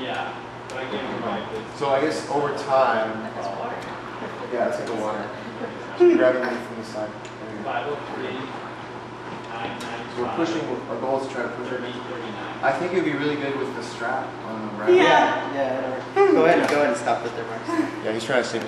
Yeah, but I can't my. So I guess over time, That's uh, water. yeah, it's like a water. Should grabbing me from the side. We're pushing, our goal is to try to push it. I think it'd be really good with the strap on the right. Yeah, yeah. Go ahead, go ahead and stop with the marks. Yeah, he's trying to save